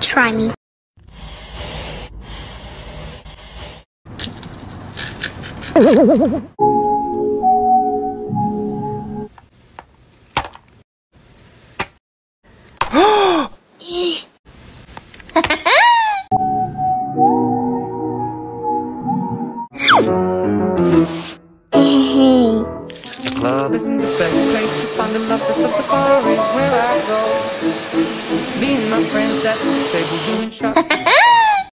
Try me. Club isn't the best place to find lovers, Me and my friends at the table doing shots.